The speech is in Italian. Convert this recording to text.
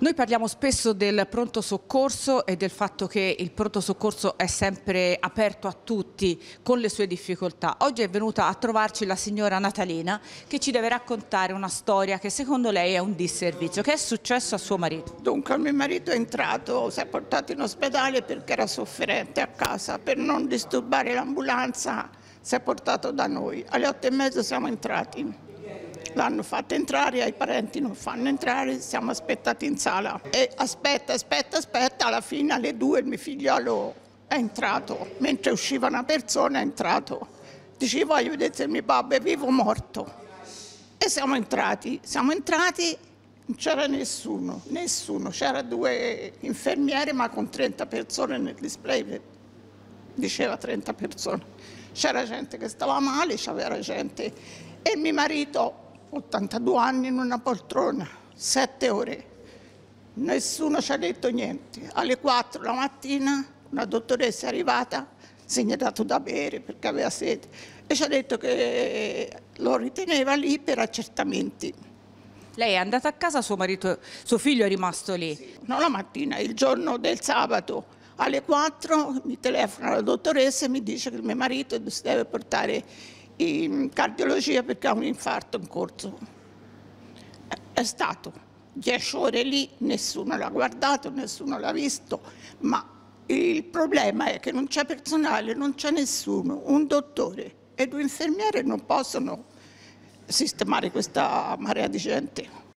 Noi parliamo spesso del pronto soccorso e del fatto che il pronto soccorso è sempre aperto a tutti con le sue difficoltà. Oggi è venuta a trovarci la signora Natalina che ci deve raccontare una storia che secondo lei è un disservizio. Che è successo a suo marito? Dunque, mio marito è entrato, si è portato in ospedale perché era sofferente a casa. Per non disturbare l'ambulanza si è portato da noi. Alle otto e mezza siamo entrati l'hanno fatto entrare, ai parenti non fanno entrare, siamo aspettati in sala. E aspetta, aspetta, aspetta, alla fine alle due il mio figliolo è entrato, mentre usciva una persona è entrato. Dice voglio vedere se mio babbo è vivo o morto. E siamo entrati, siamo entrati, non c'era nessuno, nessuno, c'era due infermiere ma con 30 persone nel display, diceva 30 persone. C'era gente che stava male, c'era gente e mio marito 82 anni in una poltrona, 7 ore. Nessuno ci ha detto niente. Alle 4 la mattina una dottoressa è arrivata, segnalato da bere perché aveva sete e ci ha detto che lo riteneva lì per accertamenti. Lei è andata a casa, suo marito, suo figlio è rimasto lì? Sì. No, la mattina, il giorno del sabato alle 4 mi telefona la dottoressa e mi dice che il mio marito si deve portare in cardiologia perché ha un infarto in corso. È stato dieci ore lì, nessuno l'ha guardato, nessuno l'ha visto, ma il problema è che non c'è personale, non c'è nessuno, un dottore e due infermiere non possono sistemare questa marea di gente.